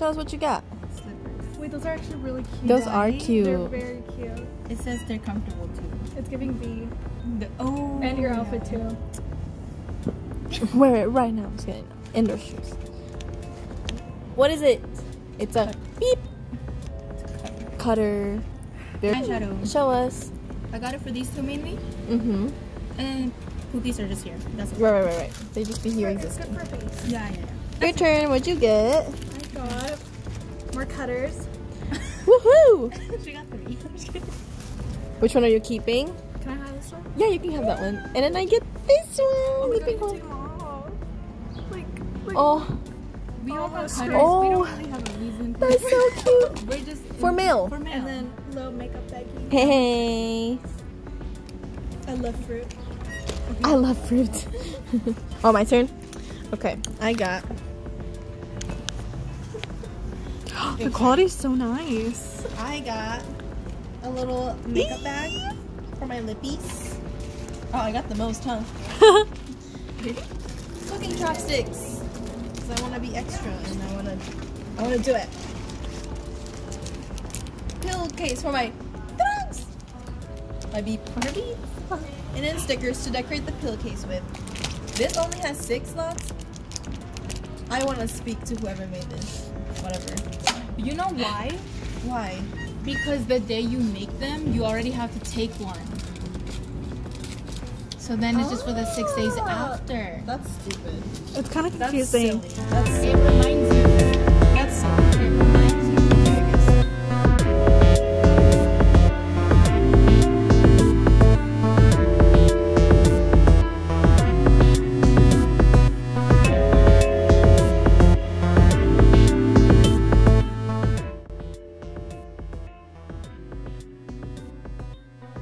Tell us what you got. Slippers. Wait, those are actually really cute. Those are Right? They're cute. very cute. It says they're comfortable too. It's giving V. The, oh. And your outfit too. Wear it right now. I'm just kidding. Indoor shoes. What is it? It's a beep cutter. Very- Eyeshadow. Show us. I got it for these two mainly, Mm-hmm. and poopies are just here. That's Right, right, right, right. They just be here It's existing. Yeah, yeah, yeah. Your turn. What'd you get? I got more cutters. Woohoo! she got three. I'm just kidding. Which one are you keeping? Can I have this one? Yeah, you can have that one. And then I get this one. Oh my god, one. you small. Like, like Oh, We Oh, all have that's cutters. Oh. We don't really have a reason. For that's so cute. We're just For male. For male. and then little makeup baggie. Hey, I love fruit. I love fruit. oh, my turn. Okay, I got. The quality is so nice. I got a little makeup bag for my lippies. Oh, I got the most, huh? Cooking chopsticks. Cause I want to be extra and I want to, I want to do it. Pill case for my drugs. My beep corner beads. And then stickers to decorate the pill case with. This only has six slots. I want to speak to whoever made this. Whatever. You know why? Why? Because the day you make them, you already have to take one. So then it's just for the six days Ah. after. That's stupid. It's kind of That's confusing. silly. That's It silly. reminds you.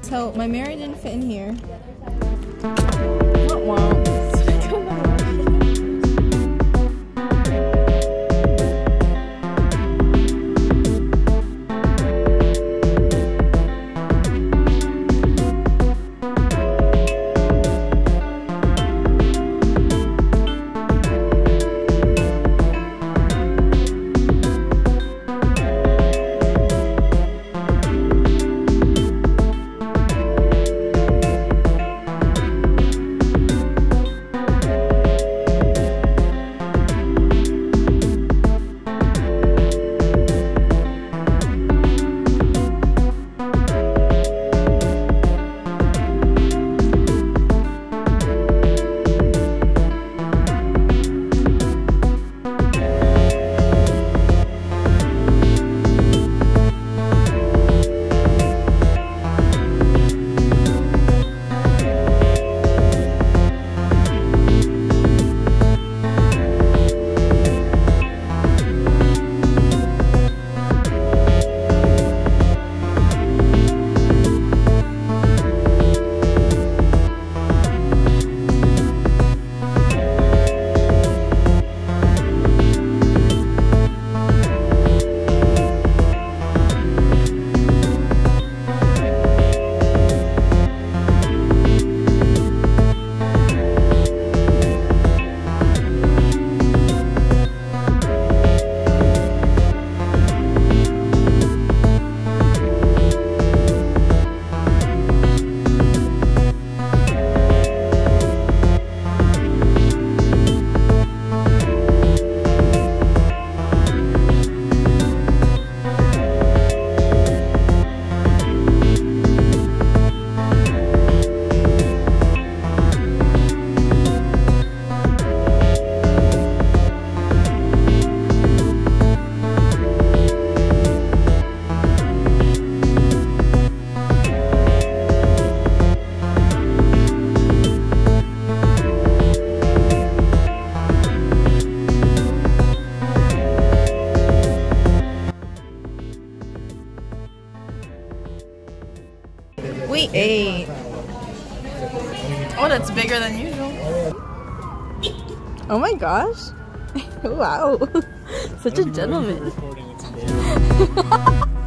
So my mirror didn't fit in here. We ate. Oh, that's bigger than usual. Oh my gosh. wow. Such a gentleman. Recording, it's embarrassing.